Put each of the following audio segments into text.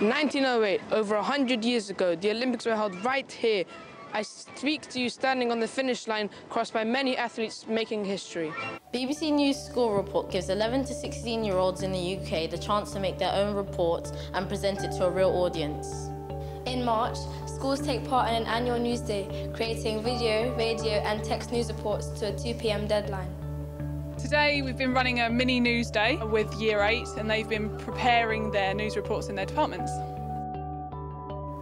1908, over 100 years ago, the Olympics were held right here. I speak to you standing on the finish line, crossed by many athletes making history. BBC News School Report gives 11 to 16 year olds in the UK the chance to make their own report and present it to a real audience. In March, schools take part in an annual news day, creating video, radio and text news reports to a 2pm deadline. Today we've been running a mini news day with Year 8 and they've been preparing their news reports in their departments.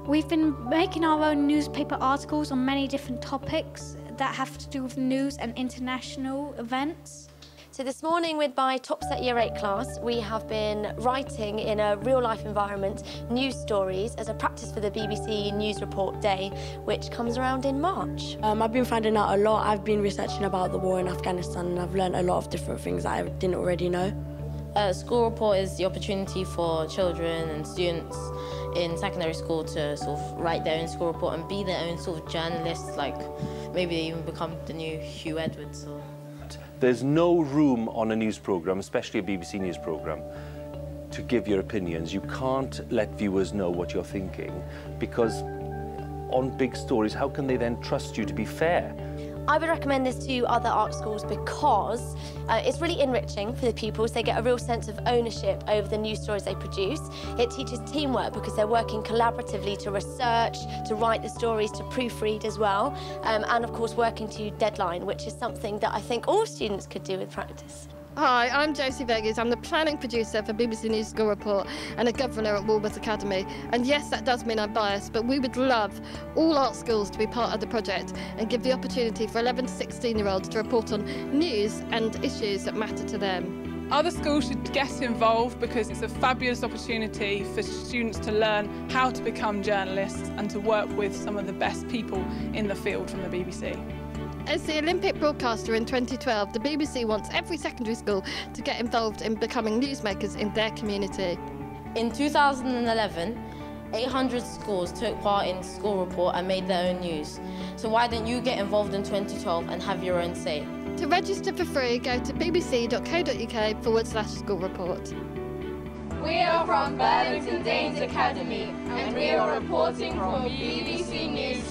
We've been making our own newspaper articles on many different topics that have to do with news and international events. So this morning with my top set year 8 class we have been writing in a real life environment news stories as a practice for the BBC News Report Day which comes around in March. Um, I've been finding out a lot. I've been researching about the war in Afghanistan and I've learned a lot of different things that I didn't already know. A school report is the opportunity for children and students in secondary school to sort of write their own school report and be their own sort of journalists, like maybe they even become the new Huw Edwards or there's no room on a news programme, especially a BBC News programme, to give your opinions. You can't let viewers know what you're thinking because on big stories, how can they then trust you to be fair? I would recommend this to other ARK schools because uh, it's really enriching for the pupils. They get a real sense of ownership over the new stories they produce. It teaches teamwork because they're working collaboratively to research, to write the stories, to proofread as well, um, and of course working to deadline, which is something that I think all students could do with practice. Hi, I'm Josie Verghese. I'm the planning producer for BBC News School Report and a governor at Walworth Academy. And yes, that does mean I'm biased, but we would love all ARK schools to be part of the project and give the opportunity for 11 to 16 year olds to report on news and issues that matter to them. Other schools should get involved because it's a fabulous opportunity for students to learn how to become journalists and to work with some of the best people in the field from the BBC. As the Olympic broadcaster in 2012, the BBC wants every secondary school to get involved in becoming newsmakers in their community. In 2011, 800 schools took part in School Report and made their own news. So why don't you get involved in 2012 and have your own say? To register for free, go to bbc.co.uk forward slash school report. We are from Burlington Danes Academy and we are reporting for BBC News.